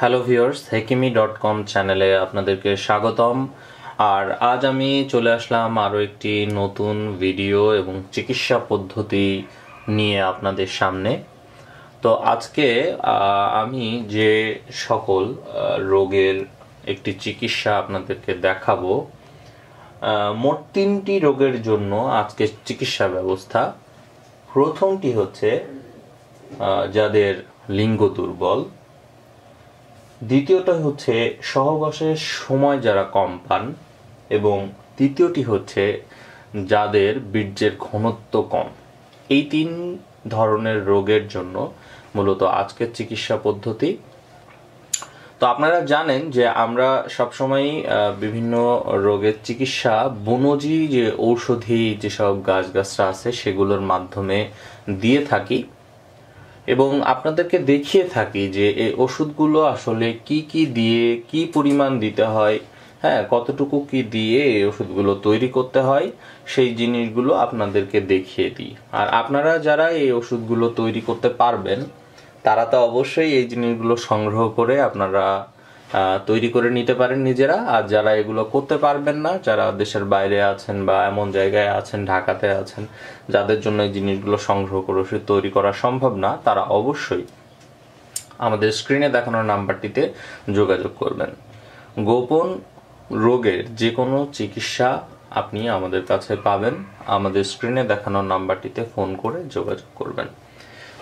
Hello viewers Hekimi dot com চ্যানেলে আপনাদেরকে স্বাগতম। আর আজ আমি চলে আসলাম আরও একটি নতুন ভিডিও এবং চিকিৎসা পদ্ধতি নিয়ে আপনাদের সামনে। তো আজকে আমি যে সকল রোগের একটি চিকিৎসা আপনাদেরকে দেখাবো মোট তিনটি রোগের জন্য আজকে চিকিৎসা ব্যবস্থা। প্রথমটি হচ্ছে যাদের লিঙ্গ দুর্বল। দ্বিতীয়টা হচ্ছে সহবাসের সময় যারা কম পান এবং তৃতীয়টি হচ্ছে যাদের বীর্যের ঘনত্ব কম। এই তিন ধরনের রোগের জন্য মূলত আজকের চিকিৎসা পদ্ধতি। তো আপনারা জানেন যে আমরা সবসময় বিভিন্ন রোগের চিকিৎসা বনজি যে ঔষধি যেসব গাছগাছরা আছে সেগুলোর মাধ্যমে দিয়ে থাকি। এবং আপনাদেরকে দেখিয়ে থাকি যে এই ওষুধগুলো আসলে কি কি দিয়ে কি পরিমাণ দিতে হয় হ্যাঁ কতটুকু কি দিয়ে এই ওষুধগুলো তৈরি করতে হয়, সেই জিনিসগুলো আপনাদেরকে দেখিয়ে দিই। আর আপনারা যারা এই ওষুধগুলো তৈরি করতে পারবেন, তারা তো অবশ্যই এই জিনিসগুলো সংগ্রহ করে আপনারা তৈরি করে নিতে পারেন নিজেরা। আর যারা এগুলো করতে পারবেন না, যারা দেশের বাইরে আছেন বা এমন জায়গায় আছেন, ঢাকাতে আছেন, যাদের জন্য এই জিনিসগুলো সংগ্রহ করে ওষুধ তৈরি করা সম্ভব না, তারা অবশ্যই আমাদের স্ক্রিনে দেখানোর নাম্বারটিতে যোগাযোগ করবেন। গোপন রোগের যে কোনো চিকিৎসা আপনি আমাদের কাছে পাবেন। আমাদের স্ক্রিনে দেখানোর নাম্বারটিতে ফোন করে যোগাযোগ করবেন।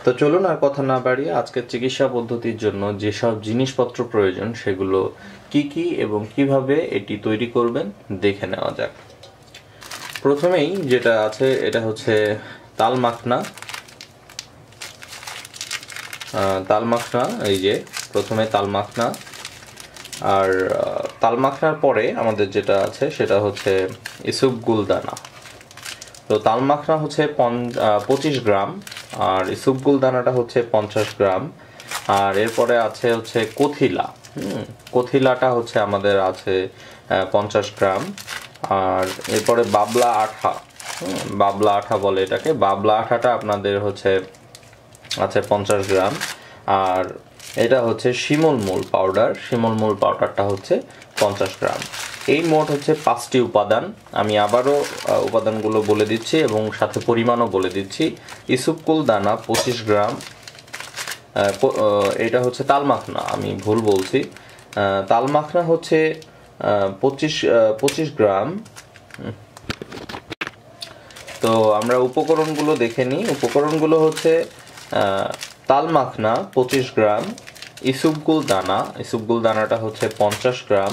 তো চলুন আর কথা না বাড়িয়ে আজকের চিকিৎসা পদ্ধতির জন্য যেসব জিনিসপত্র প্রয়োজন সেগুলো কি কি এবং কীভাবে এটি তৈরি করবেন দেখে নেওয়া যাক। প্রথমেই যেটা আছে এটা হচ্ছে তাল মাখনা। তাল মাখনা এই যে প্রথমে তাল মাখনা। আর তাল মাখনার পরে আমাদের যেটা আছে সেটা হচ্ছে ইসুপ গুলদানা। তো তাল মাখনা হচ্ছে আহ, পঁচিশ গ্রাম। আর ইসুপগুল দানাটা হচ্ছে পঞ্চাশ গ্রাম। আর এরপরে আছে হচ্ছে কথিলা। কথিলাটা হচ্ছে আমাদের আছে পঞ্চাশ গ্রাম। আর এরপরে বাবলা আঠা। বাবলা আঠা বলে এটাকে। বাবলা আঠাটা আপনাদের হচ্ছে, আছে পঞ্চাশ গ্রাম। আর এটা হচ্ছে শিমুল মূল পাউডার শিমুল মূল পাউডারটা হচ্ছে পঞ্চাশ গ্রাম। এই মোট হচ্ছে পাঁচটি উপাদান। আমি আবারও উপাদানগুলো বলে দিচ্ছি এবং সাথে পরিমাণও বলে দিচ্ছি। ইসুপকুল দানা পঁচিশ গ্রাম। এটা হচ্ছে তাল মাখনা আমি ভুল বলছি। আহ, তাল মাখনা হচ্ছে পঁচিশ পঁচিশ গ্রাম। তো আমরা উপকরণগুলো দেখে নিই। উপকরণগুলো হচ্ছে আহ, তাল মাখনা পঁচিশ গ্রাম। ইসুপগুল দানা, ইসুপগুল দানাটা হচ্ছে পঞ্চাশ গ্রাম,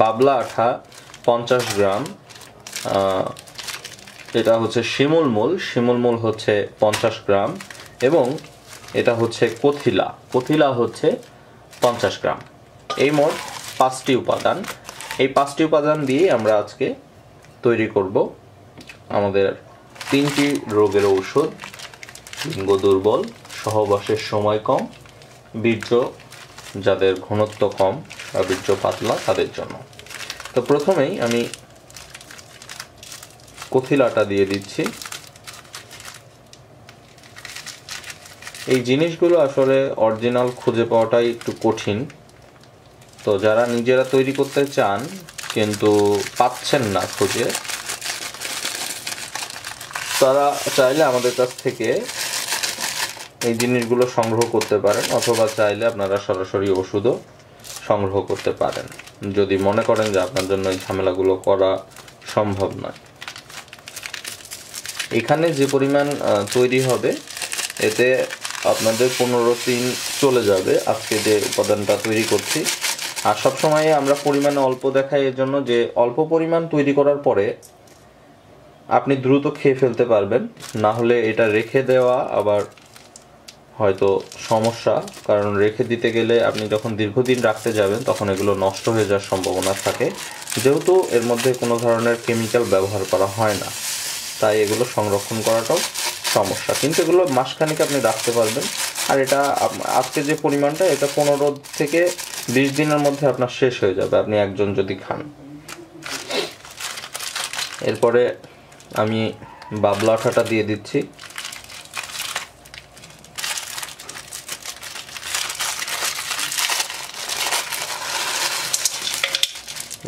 বাবলা আঠা পঞ্চাশ গ্রাম এটা হচ্ছে শিমুল মূল শিমুল মূল হচ্ছে পঞ্চাশ গ্রাম, এবং এটা হচ্ছে কথিলা কথিলা হচ্ছে পঞ্চাশ গ্রাম। এই মোট পাঁচটি উপাদান। এই পাঁচটি উপাদান দিয়ে আমরা আজকে তৈরি করব আমাদের তিনটি রোগের ঔষধ, লিঙ্গ দুর্বল, সহবাসের সময় কম বীর্য যাদের ঘনত্ব কম বা বীর্য পাতলা তাদের জন্য। তো প্রথমেই আমি কথিলাটা দিয়ে দিচ্ছি। এই জিনিসগুলো আসলে অরিজিনাল খুঁজে পাওয়াটাই একটু কঠিন। তো যারা নিজেরা তৈরি করতে চান কিন্তু পাচ্ছেন না খুঁজে, তারা চাইলে আমাদের কাছ থেকে এই জিনিসগুলো সংগ্রহ করতে পারেন, অথবা চাইলে আপনারা সরাসরি ওষুধও সংগ্রহ করতে পারেন। যদি মনে করেন যে আপনার জন্য এই ঝামেলাগুলো করা সম্ভব নয়। এখানে যে পরিমাণ তৈরি হবে, এতে আপনাদের পনেরো দিন চলে যাবে আজকে যে উপাদানটা তৈরি করছি। আর সবসময় আমরা পরিমাণে অল্প দেখাই এর জন্য যে অল্প পরিমাণ তৈরি করার পরে আপনি দ্রুত খেয়ে ফেলতে পারবেন। না হলে এটা রেখে দেওয়া আবার হয়তো সমস্যা, কারণ রেখে দিতে গেলে আপনি যখন দীর্ঘদিন রাখতে যাবেন, তখন এগুলো নষ্ট হয়ে যাওয়ার সম্ভাবনা থাকে। যেহেতু এর মধ্যে কোনো ধরনের কেমিক্যাল ব্যবহার করা হয় না, তাই এগুলো সংরক্ষণ করাটাও সমস্যা। কিন্তু এগুলো মাসখানিক আপনি রাখতে পারবেন। আর এটা আজকে যে পরিমাণটা, এটা পনেরো থেকে বিশ দিনের মধ্যে আপনার শেষ হয়ে যাবে। আপনি একজন যদি খান। এরপরে আমি বাবলা আঠাটা দিয়ে দিচ্ছি।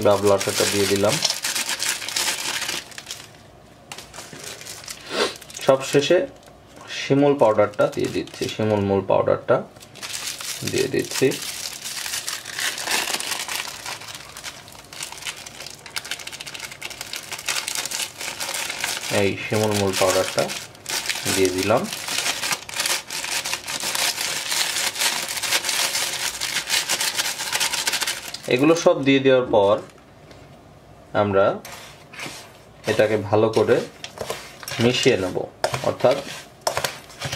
ডাবল আটাটা দিয়ে দিলাম। সব শেষে শিমুল পাউডারটা দিয়ে দিচ্ছি, শিমুল মূল পাউডারটা দিয়ে দিচ্ছি। এই শিমুল মূল পাউডারটা দিয়ে দিলাম। এগুলো সব দিয়ে দেওয়ার পর আমরা এটাকে ভালো করে মিশিয়ে নেব। অর্থাৎ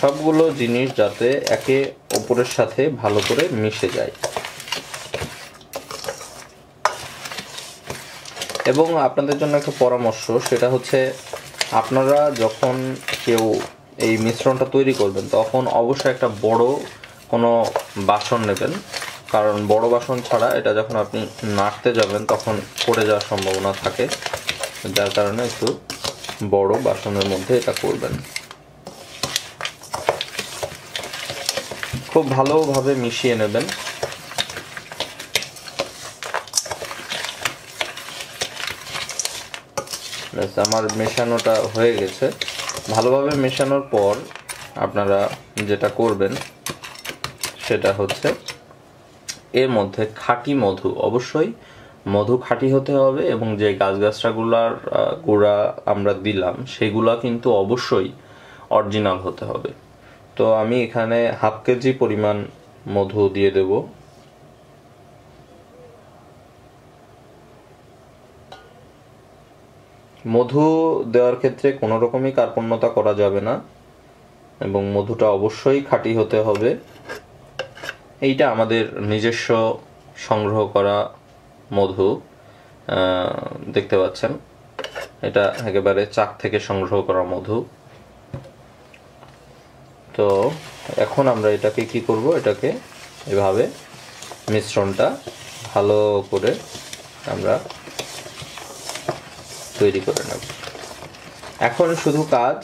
সবগুলো জিনিস যাতে একে অপরের সাথে ভালো করে মিশে যায়। এবং আপনাদের জন্য একটা পরামর্শ, সেটা হচ্ছে আপনারা যখন কেউ এই মিশ্রণটা তৈরি করবেন, তখন অবশ্যই একটা বড় কোনো বাসন নেবেন। কারণ বড় বাসন ছাড়া এটা যখন আপনি নাড়তে যাবেন, তখন পড়ে যাওয়ার সম্ভাবনা থাকে। যার কারণে একটু বড় বাসনের মধ্যে এটা করবেন। খুব ভালোভাবে মিশিয়ে নেবেন। আমার মেশানোটা হয়ে গেছে। ভালোভাবে মেশানোর পর আপনারা যেটা করবেন, সেটা হচ্ছে এর মধ্যে খাঁটি মধু। অবশ্যই মধু খাঁটি হতে হবে এবং যে গাছগাছরাগুলার গুঁড়া আমরা দিলাম, সেগুলা কিন্তু অবশ্যই অরিজিনাল হতে হবে। তো আমি এখানে হাফ কেজি পরিমাণ মধু দিয়ে দেব। মধু দেওয়ার ক্ষেত্রে কোনো রকমই কার্পণ্যতা করা যাবে না এবং মধুটা অবশ্যই খাঁটি হতে হবে। এইটা আমাদের নিজস্ব সংগ্রহ করা মধু দেখতে পাচ্ছেন। এটা একেবারে চাক থেকে সংগ্রহ করা মধু। তো এখন আমরা এটাকে কি করব? এটাকে এভাবে মিশ্রণটা ভালো করে আমরা তৈরি করে নেব। এখন শুধু কাজ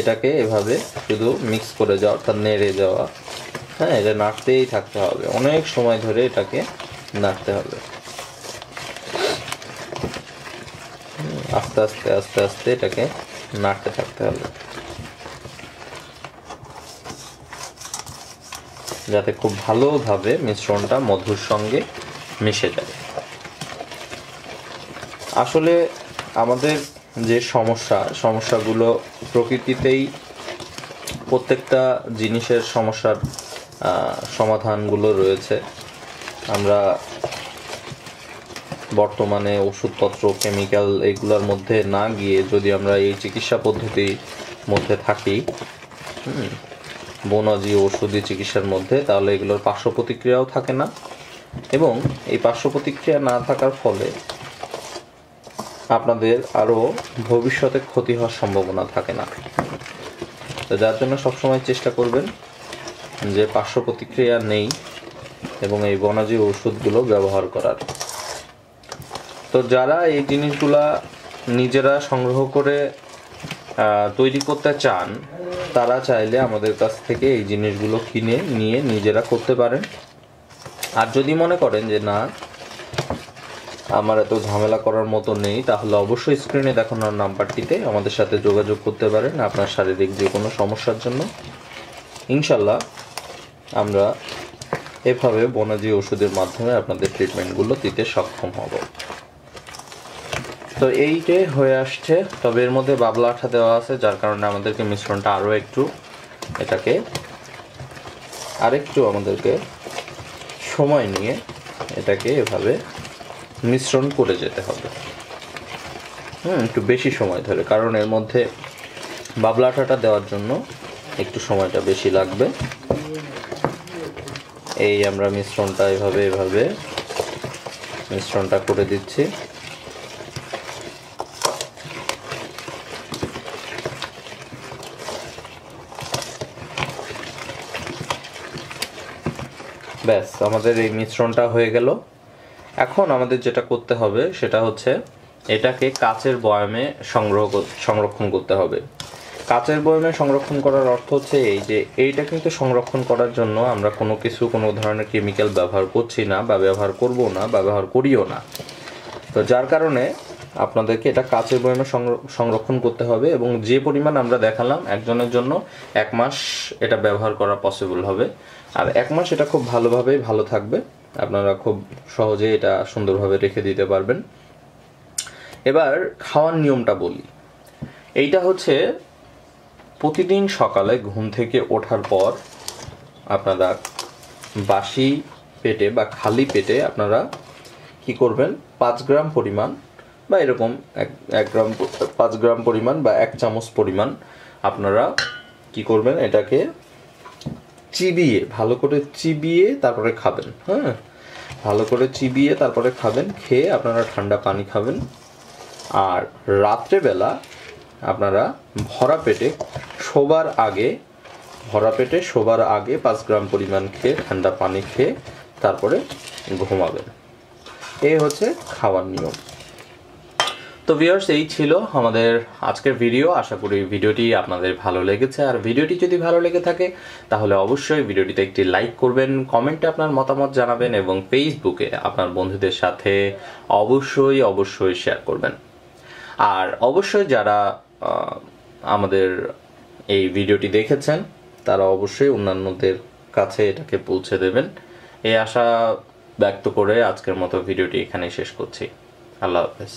এটাকে এভাবে শুধু মিক্স করে যাওয়া, অর্থাৎ নেড়ে যাওয়া। হ্যাঁ এটা নাড়তেই থাকতে হবে। অনেক সময় ধরে এটাকে নাড়তে হবে। আস্তে আস্তে আস্তে আস্তে এটাকে নাড়তে থাকতে হবে। যাতে খুব ভালোভাবে মিশ্রণটা মধুর সঙ্গে মিশে যায়। আসলে আমাদের যে সমস্যা, সমস্যাগুলো প্রকৃতিতেই প্রত্যেকটা জিনিসের সমস্যার সমাধানগুলো রয়েছে। আমরা বর্তমানে ওষুধপত্র, কেমিক্যাল এইগুলোর মধ্যে না গিয়ে যদি আমরা এই চিকিৎসা পদ্ধতির মধ্যে থাকি বনজি ওষুধি চিকিৎসার মধ্যে, তাহলে এগুলোর পার্শ্ব প্রতিক্রিয়াও থাকে না। এবং এই পার্শ্ব প্রতিক্রিয়া না থাকার ফলে আপনাদের আরও ভবিষ্যতে ক্ষতি হওয়ার সম্ভাবনা থাকে না। তো যার জন্য সবসময় চেষ্টা করবেন যে পার্শ্ব প্রতিক্রিয়া নেই এবং এই বনজি ওষুধগুলো ব্যবহার করার। তো যারা এই জিনিসগুলা নিজেরা সংগ্রহ করে তৈরি করতে চান, তারা চাইলে আমাদের কাছ থেকে এই জিনিসগুলো কিনে নিয়ে নিজেরা করতে পারেন। আর যদি মনে করেন যে, না, আমার এত ঝামেলা করার মতো নেই, তাহলে অবশ্যই স্ক্রিনে দেখানোর নাম্বারটিতে আমাদের সাথে যোগাযোগ করতে পারেন আপনার শারীরিক যে কোনো সমস্যার জন্য। ইনশাল্লাহ আমরা এভাবে বনজি ওষুধের মাধ্যমে আপনাদের ট্রিটমেন্টগুলো দিতে সক্ষম হব। তো এইটাই হয়ে আসছে। তবে এর মধ্যে বাবলা আঠা দেওয়া আছে, যার কারণে আমাদেরকে মিশ্রণটা আরও একটু এটাকে আরেকটু আমাদেরকে সময় নিয়ে এটাকে এভাবে মিশ্রণ করে যেতে হবে। হুম, একটু বেশি সময় ধরে, কারণ এর মধ্যে বাবলা আঠাটা দেওয়ার জন্য একটু সময়টা বেশি লাগবে। এই আমরা মিশ্রণটা এভাবে এভাবে মিশ্রণটা করে দিচ্ছি। ব্যাস, আমাদের এই মিশ্রণটা হয়ে গেল। এখন আমাদের যেটা করতে হবে সেটা হচ্ছে এটাকে কাচের বয়ামে সংগ্রহ সংরক্ষণ করতে হবে। কাচের বয়ামে সংরক্ষণ করার অর্থ হচ্ছে এই যে এইটা কিন্তু সংরক্ষণ করার জন্য আমরা কোনো কিছু, কোনো ধরনের কেমিক্যাল ব্যবহার করছি না বা ব্যবহার করব না বা ব্যবহার করিও না। তো যার কারণে আপনাদেরকে এটা কাচের বয়ামে সংর- সংরক্ষণ করতে হবে এবং যে পরিমাণ আমরা দেখালাম একজনের জন্য এক মাস এটা ব্যবহার করা পসিবল হবে। আর এক মাস এটা খুব ভালোভাবেই ভালো থাকবে। আপনারা খুব সহজে এটা সুন্দরভাবে রেখে দিতে পারবেন। এবার খাওয়ার নিয়মটা বলি। এইটা হচ্ছে প্রতিদিন সকালে ঘুম থেকে ওঠার পর আপনারা বাসি পেটে বা খালি পেটে আপনারা কি করবেন? পাঁচ গ্রাম পরিমাণ বা এরকম এক এক গ্রাম, পাঁচ গ্রাম পরিমাণ বা এক চামচ পরিমাণ আপনারা কি করবেন? এটাকে চিবিয়ে, ভালো করে চিবিয়ে তারপরে খাবেন হ্যাঁ? ভালো করে চিবিয়ে তারপরে খাবেন, খেয়ে আপনারা ঠান্ডা পানি খাবেন। আর রাত্রেবেলা আপনারা ভরা পেটে শোবার আগে, ভরা পেটে শোবার আগে পাঁচ গ্রাম পরিমাণ খেয়ে, ঠান্ডা পানি খেয়ে তারপরে ঘুমাবেন। এই হচ্ছে খাওয়ার নিয়ম। তো ভিউয়ার্স এই ছিল আমাদের আজকের ভিডিও আশা করি ভিডিওটি আপনাদের ভালো লেগেছে। আর ভিডিওটি যদি ভালো লেগে থাকে, তাহলে অবশ্যই ভিডিওটিতে একটি লাইক করবেন কমেন্টে আপনার মতামত জানাবেন এবং ফেসবুকে আপনার বন্ধুদের সাথে অবশ্যই অবশ্যই শেয়ার করবেন। আর অবশ্যই যারা আমাদের এই ভিডিওটি দেখেছেন, তারা অবশ্যই অন্যান্যদের কাছে এটাকে পৌঁছে দেবেন। এই আশা ব্যক্ত করে আজকের মতো ভিডিওটি এখানেই শেষ করছি। আল্লাহ হাফেজ।